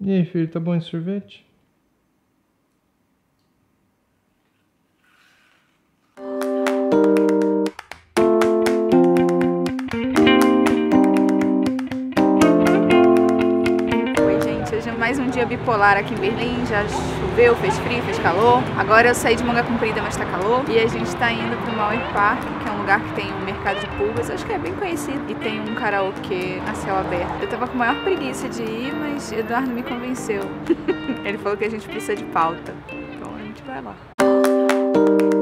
E aí, filho, tá bom esse sorvete? Bipolar aqui em Berlim. Já choveu, fez frio, fez calor. Agora eu saí de manga comprida, mas tá calor. E a gente tá indo pro Mauer Park, que é um lugar que tem um mercado de pulgas. Acho que é bem conhecido. E tem um karaokê a céu aberto. Eu tava com maior preguiça de ir, mas Eduardo me convenceu. Ele falou que a gente precisa de pauta. Então a gente vai lá.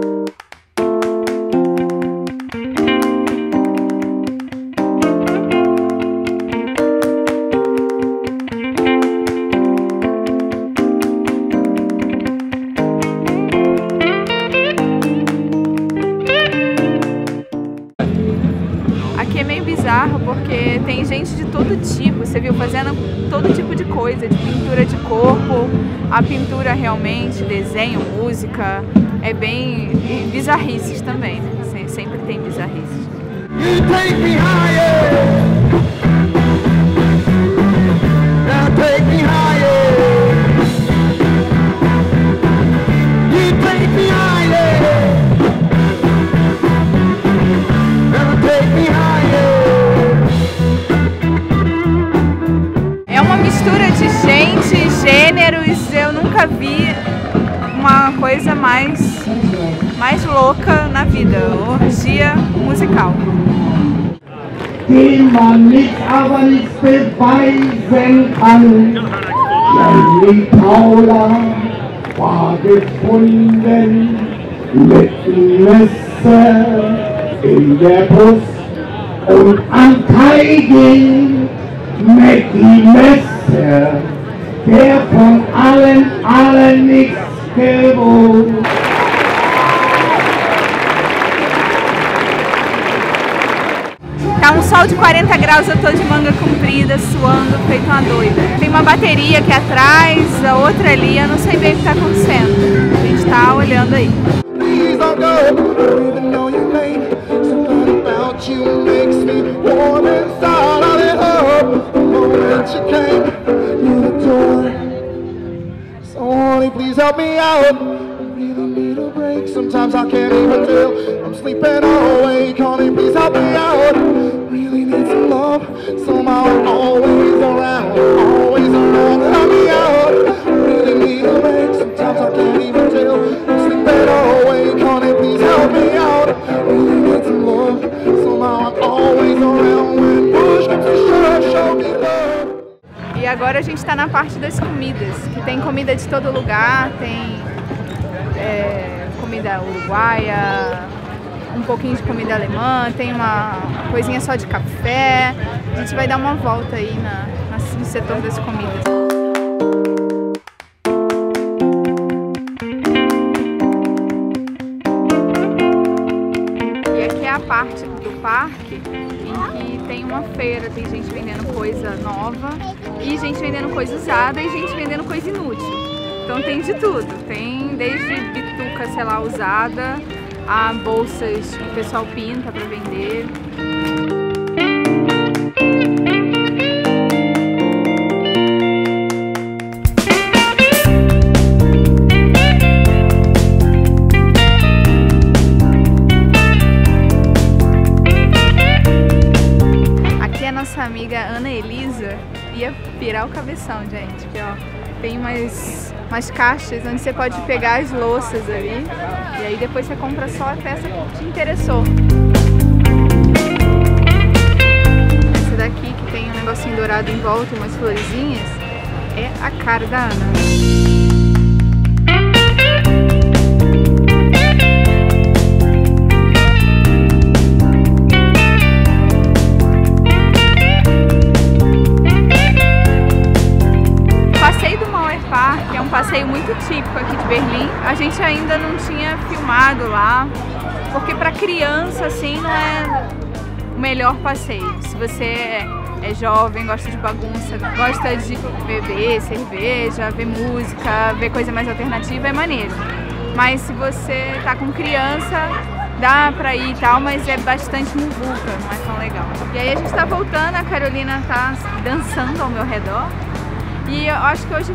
Todo tipo, você viu, fazendo todo tipo de coisa, de pintura de corpo, a pintura realmente, desenho, música, é bem. bizarrices também, né? Se- Sempre tem bizarrices. Gente, gêneros, eu nunca vi uma coisa mais, mais louca na vida, orgia musical. den man nicht, Paula gefunden mit in der die Messer, der von allen, allen nichts gewohnt. Tá um sol de 40 graus, eu tô de manga comprida, suando, feito uma doida. Tem uma bateria aqui atrás, a outra ali, eu não sei bem o que tá acontecendo. A gente tá olhando aí. Please help me out. I really need a break. Sometimes I can't even tell. I'm sleeping all awake. Honey, please help me out. Really need some love. Somehow always agora a gente tá na parte das comidas, que tem comida de todo lugar, tem é, comida uruguaia, um pouquinho de comida alemã, tem uma coisinha só de café. A gente vai dar uma volta aí na, na- no setor das comidas. Parque em que tem uma feira, tem gente vendendo coisa nova e gente vendendo coisa usada e gente vendendo coisa inútil. Então tem de tudo, tem desde bituca, sei lá, usada, a bolsas que o pessoal pinta para vender. Nossa amiga Ana Elisa ia pirar o cabeção, gente. Porque, ó, tem umas, umas caixas onde você pode pegar as louças ali. E aí depois você compra só a peça que te interessou. Essa daqui que tem um negocinho dourado em volta, umas florezinhas, é a cara da Ana. A gente ainda não tinha filmado lá, porque para criança assim não é o melhor passeio. Se você é, é jovem, gosta de bagunça, gosta de beber cerveja, ver música, ver coisa mais alternativa, é maneiro. Mas se você tá com criança, dá pra ir e tal, mas é bastante muvuca, não é tão legal. E aí a gente tá voltando, a Carolina tá dançando ao meu redor. E eu acho que hoje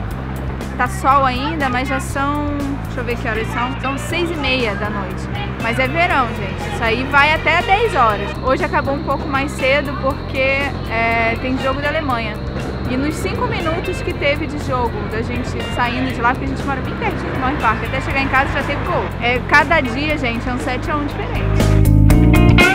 tá sol ainda, mas já são. Deixa eu ver que horas são. São seis e meia da noite. Mas é verão, gente. Isso aí vai até 10 horas. Hoje acabou um pouco mais cedo porque é, tem jogo da Alemanha. E nos cinco minutos que teve de jogo, da gente saindo de lá, porque a gente mora bem pertinho do North Park, até chegar em casa já teve gol. É, cada dia, gente, é um 7x1 diferente.